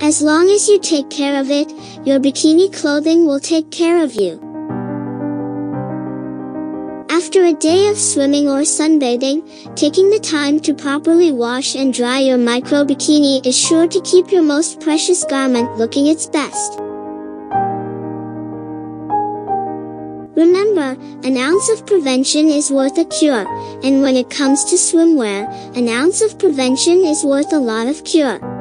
As long as you take care of it, your bikini clothing will take care of you. After a day of swimming or sunbathing, taking the time to properly wash and dry your micro bikini is sure to keep your most precious garment looking its best. Remember, an ounce of prevention is worth a cure, and when it comes to swimwear, an ounce of prevention is worth a lot of cure.